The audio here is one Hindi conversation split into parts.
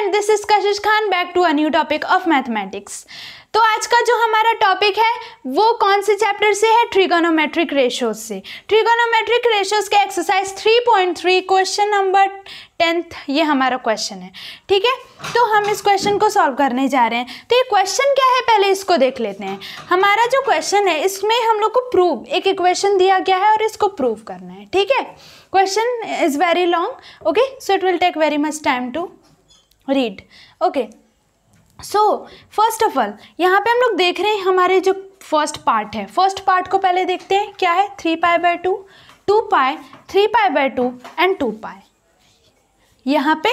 And this is Kashish Khan back to a new topic of mathematics. तो आज का जो हमारा टॉपिक है, वो कौन से चैप्टर से है? ट्रिगोनोमेट्रिक रेशियोज से। ट्रिगोनोमेट्रिक रेशियोज के एक्सरसाइज 3.3 क्वेश्चन नंबर टेंथ ये हमारा क्वेश्चन है। ठीक है? तो हम इस क्वेश्चन को सॉल्व करने जा रहे हैं। तो ये क्वेश्चन क्या है? पहले इसको देख लेते हैं। हमारा जो क्वेश्चन है, इसमें हम लोग को प्रूव एक इक्वेशन दिया गया है और इसको प्रूव करना है। ठीक है? Question is very long okay so it will take very much time to read okay so first of all यहाँ पे हम लोग देख रहे हैं हमारे जो फ़र्स्ट पार्ट है। फ़र्स्ट पार्ट को पहले देखते हैं, क्या है? Three pi by two two pi three pi by two and two pi यहाँ पे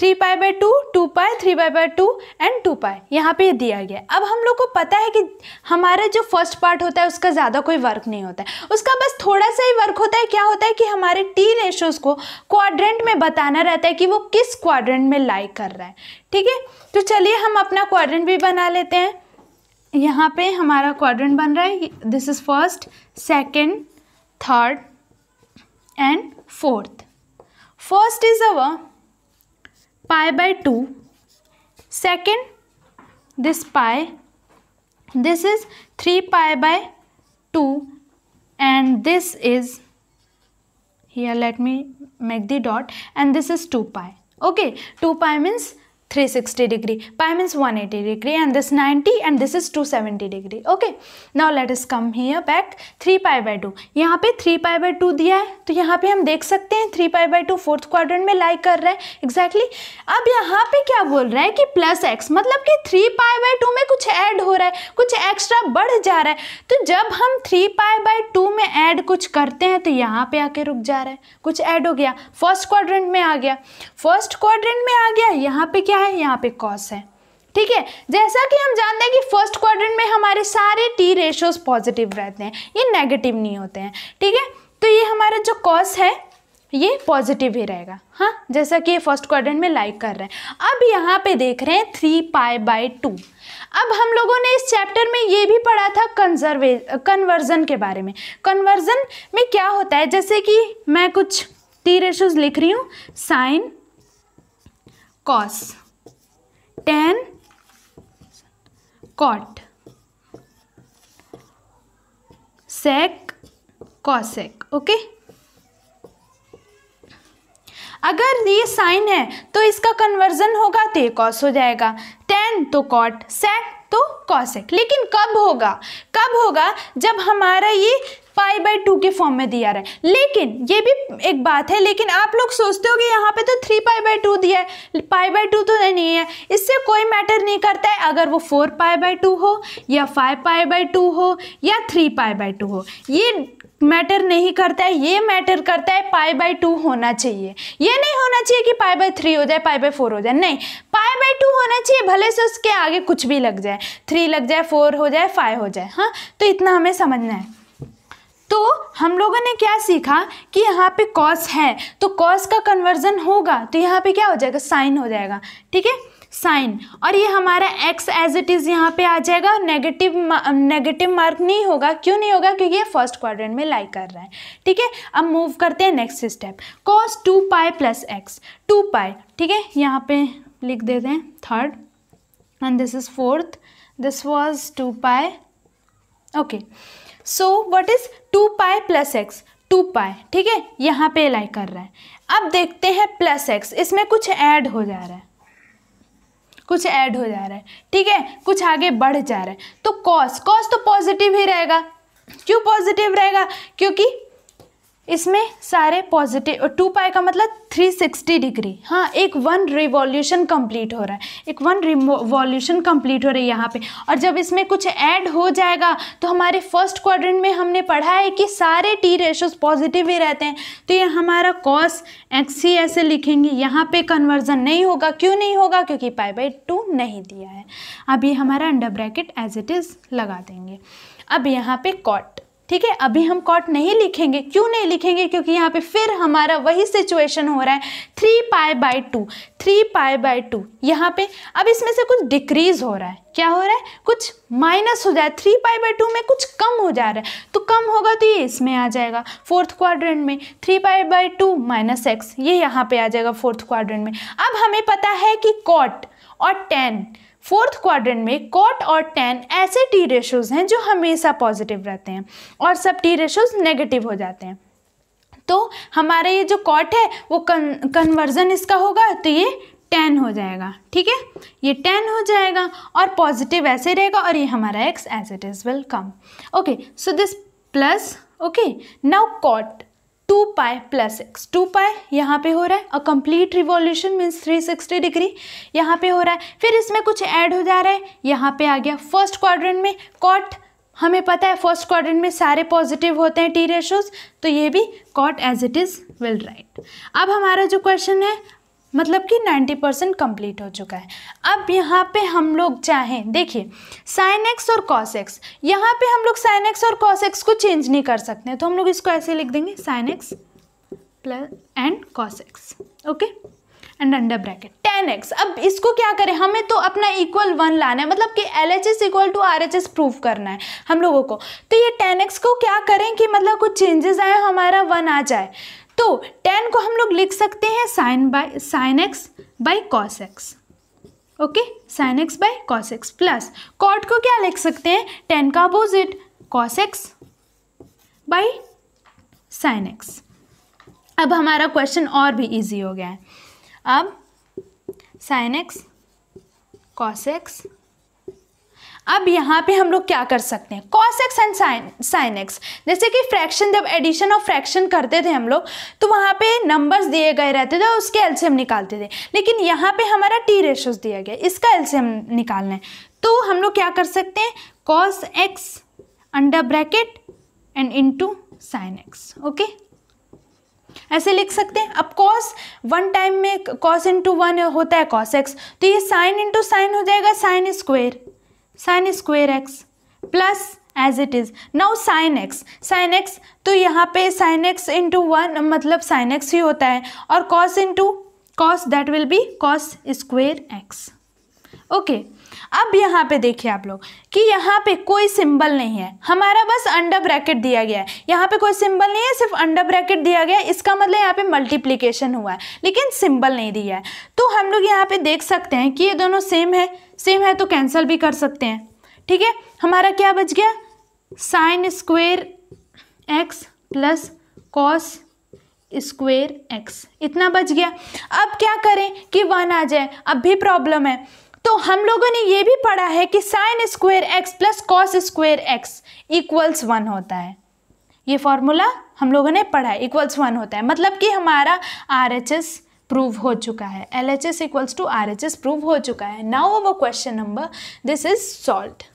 three pi by two two pi, three pi by two and two pi. यहाँ पे दिया गया अब हम लोग को पता है कि हमारा जो फ़र्स्ट पार्ट होता है, उसका ज़्यादा कोई वर्क नहीं होता है। उसका बस थोड़ा सा ही वर्क होता है। क्या होता है कि हमारे टी रेशोज को क्वाड्रेंट में बताना रहता है कि वो किस क्वाड्रेंट में लाई कर रहा है। ठीक है? तो चलिए हम अपना क्वाड्रेंट भी बना लेते हैं। यहाँ पे हमारा क्वाड्रेंट बन रहा है। This is first second third and fourth first is our pi by 2 second this pi this is 3 pi by 2 and this is here let me make the dot and this is 2 pi. Okay 2 pi means 360 degree, pi means 180 degree, and this 90 and this is 270 degree. Okay, now let us come here back. 3 pi by 2 यहाँ पे 3 pi by 2 दिया है तो यहाँ पे हम देख सकते हैं 3 pi by 2 फोर्थ क्वाड्रेंट में लाई कर रहा है। Exactly exactly. अब यहाँ पे क्या बोल रहा है कि प्लस एक्स मतलब कि 3 pi by 2 में कुछ ऐड हो रहा है, कुछ एक्स्ट्रा बढ़ जा रहा है। तो जब हम 3 pi by 2 में ऐड कुछ करते हैं तो यहाँ पे आके रुक जा रहा है। कुछ ऐड हो गया। फ़र्स्ट क्वाड्रेंट में आ गया। फ़र्स्ट क्वाड्रेंट में आ गया। यहाँ पे क्या है, यहाँ पे कॉस है। ठीक है? जैसा कि हम जानते हैं कि फ़र्स्ट क्वाड्रेंट में हमारे सारे टी रेशोज पॉजिटिव रहते हैं, ये नेगेटिव नहीं होते हैं। ठीक है? तो ये हमारा जो कॉस है, ये पॉजिटिव ही रहेगा। हाँ? जैसा कि ये फ़र्स्ट क्वाड्रेंट में लाइक कर रहे हैं। अब यहाँ पे देख रहे हैं थ्री पाई बाई टू अब हम लोगों ने इस चैप्टर में ये भी पढ़ा था कंजर्वे कन्वर्जन के बारे में। कन्वर्जन में क्या होता है? जैसे कि मैं कुछ टी रेशोज लिख रही हूँ। Sine cos tan cot sec cosec okay अगर ये साइन है तो इसका कन्वर्जन होगा तो कॉस हो जाएगा। टेन तो कॉट सेक तो कॉसेक लेकिन कब होगा? कब होगा जब हमारा ये पाई बाई टू के फॉर्म में दिया रहा है। लेकिन ये भी एक बात है, लेकिन आप लोग सोचते हो कि यहाँ पे तो थ्री पाई बाई टू दिया है। पाई बाई टू तो नहीं है। इससे कोई मैटर नहीं करता है। अगर वो फोर पाई बाई टू हो, या फाइव पाई बाई टू हो, या थ्री पाई बाई टू हो, ये मैटर नहीं करता है। ये मैटर करता है पाई बाई टू होना चाहिए। ये नहीं होना चाहिए कि पाई बाई थ्री हो जाए पाई बाई फोर हो जाए। नहीं पाई बाई टू होना चाहिए, भले से उसके आगे कुछ भी लग जाए। थ्री लग जाए फोर हो जाए फाइव हो जाए। हाँ तो इतना हमें समझना है। तो हम लोगों ने क्या सीखा कि यहाँ पे कॉस है तो कॉस का कन्वर्जन होगा तो यहाँ पे क्या हो जाएगा? साइन हो जाएगा, ठीक है? साइन और ये हमारा एक्स एज इट इज़ यहाँ पे आ जाएगा नेगेटिव नेगेटिव मार्क नहीं होगा। क्यों नहीं होगा? क्योंकि ये फ़र्स्ट क्वाड्रेंट में लाई कर रहा है, ठीक है? अब मूव करते हैं next step cos two pi plus X two pi ठीक है? यहाँ पे लिख देते हैं third and this is fourth this was two pi okay so what is two pi plus X two pi ठीक है? यहाँ पे लाई कर रहा है। अब देखते हैं प्लस एक्स इसमें कुछ ऐड हो जा रहा है। कुछ ऐड हो जा रहा है, ठीक है? कुछ आगे बढ़ जा रहा है। तो कॉस कॉस तो पॉजिटिव ही रहेगा। क्यों पॉजिटिव रहेगा? क्योंकि इसमें सारे पॉजिटिव टू पाई का मतलब थ्री सिक्सटी डिग्री हाँ एक वन रिवॉल्यूशन कंप्लीट हो रहा है। एक वन रिवॉल्यूशन कंप्लीट हो रही है यहाँ पे। और जब इसमें कुछ ऐड हो जाएगा तो हमारे फ़र्स्ट क्वाड्रेंट में हमने पढ़ा है कि सारे टी रेशोज पॉजिटिव ही रहते हैं। तो ये हमारा कॉस एक्स ही ऐसे लिखेंगे। यहाँ पे कन्वर्जन नहीं होगा। क्यों नहीं होगा? क्योंकि पाई बाई टू नहीं दिया है। अब ये हमारा under bracket as it is लगा देंगे। अब यहाँ पे कॉट ठीक है, अभी हम कॉट नहीं लिखेंगे। क्यों नहीं लिखेंगे? क्योंकि यहाँ पे फिर हमारा वही सिचुएशन हो रहा है। Three pi by two three pi by two यहाँ पे अब इसमें से कुछ डिक्रीज हो रहा है। क्या हो रहा है? कुछ माइनस हो जाए थ्री पाई बाई टू में कुछ कम हो जा रहा है। तो कम होगा तो ये इसमें आ जाएगा। फोर्थ क्वाड्रेंट में three pi by two minus X ये यहाँ पे आ जाएगा फोर्थ क्वाड्रेंट में। अब हमें पता है कि कॉट और टेन फोर्थ क्वाड्रेंट में कॉट और टेन ऐसे टी रेशोज हैं जो हमेशा पॉजिटिव रहते हैं और सब टी रेशोज नेगेटिव हो जाते हैं। तो हमारा ये जो कॉट है, वो कन कन्वर्जन इसका होगा तो ये टेन हो जाएगा, ठीक है? ये टेन हो जाएगा और पॉजिटिव ऐसे रहेगा और ये हमारा X as it is will come okay so this plus okay now cot two pi plus X. Two pi यहाँ पे हो रहा है। A complete revolution means three sixty degree यहाँ पे हो रहा है। फिर इसमें कुछ ऐड हो जा रहा है। यहाँ पे आ गया फ़र्स्ट क्वाड्रेंट में। कॉट हमें पता है फ़र्स्ट क्वाड्रेंट में सारे पॉजिटिव होते हैं टी रेशोज तो ये भी cot as it is will write अब हमारा जो क्वेश्चन है मतलब कि 90 परसेंट कंप्लीट हो चुका है। अब यहाँ पे हम लोग चाहें, देखिए साइन एक्स और कॉस एक्स यहाँ पे हम लोग साइन एक्स और कॉस एक्स को चेंज नहीं कर सकते तो हम लोग इसको ऐसे लिख देंगे sine X plus and cos X okay and under bracket tan X अब इसको क्या करें, हमें तो अपना इक्वल वन लाना है मतलब कि L H S equal to R H S prove करना है हम लोगों को। तो ये टेन एक्स को क्या करें कि मतलब कुछ चेंजेस आए, हमारा वन आ जाए। तो टेन को हम लोग लिख सकते हैं sine by sine X by cos X okay sine X by cos X plus cot को क्या लिख सकते हैं? टेन का opposite cos X by sine X अब हमारा क्वेश्चन और भी इजी हो गया है। अब साइन एक्स कॉस एक्स अब यहाँ पे हम लोग क्या कर सकते हैं? Cos X and sine X जैसे कि फ्रैक्शन जब एडिशन और फ्रैक्शन करते थे हम लोग तो वहाँ पे नंबर्स दिए गए रहते थे उसके एलसीएम निकालते थे। लेकिन यहाँ पे हमारा टी रेशोज दिया गया, इसका एलसीएम निकालना है। तो हम लोग क्या कर सकते हैं? Cos X under bracket and into sine X okay ऐसे लिख सकते हैं। अब कॉस वन टाइम में कॉस इंटू वन होता है कॉस एक्स तो ये साइन इंटू साइन हो जाएगा sine square sine square X plus as it is now sine X sine X तो यहाँ पे साइन एक्स इंटू वन मतलब साइन एक्स ही होता है और cos into cos that will be cos square X okay अब यहाँ पे देखिए आप लोग कि यहाँ पे कोई सिंबल नहीं है। हमारा बस अंडर ब्रैकेट दिया गया है। यहाँ पे कोई सिंबल नहीं है, सिर्फ़ अंडर ब्रैकेट दिया गया है। इसका मतलब यहाँ पे मल्टीप्लीकेशन हुआ है, लेकिन सिंबल नहीं दिया है। तो हम लोग यहाँ पे देख सकते हैं कि ये दोनों सेम है। सेम है तो कैंसिल भी कर सकते हैं। ठीक है? हमारा क्या बच गया? Sine square X plus cos square X इतना बच गया। अब क्या करें कि वन आ जाए। अब भी प्रॉब्लम है। तो हम लोगों ने ये भी पढ़ा है कि sine square X plus cos square X equals one होता है। ये फॉर्मूला हम लोगों ने पढ़ा है इक्वल्स वन होता है। मतलब कि हमारा आर एच एस प्रूव हो चुका है। L H S equals to R H S prove हो चुका है। नाउ वो question number this is solve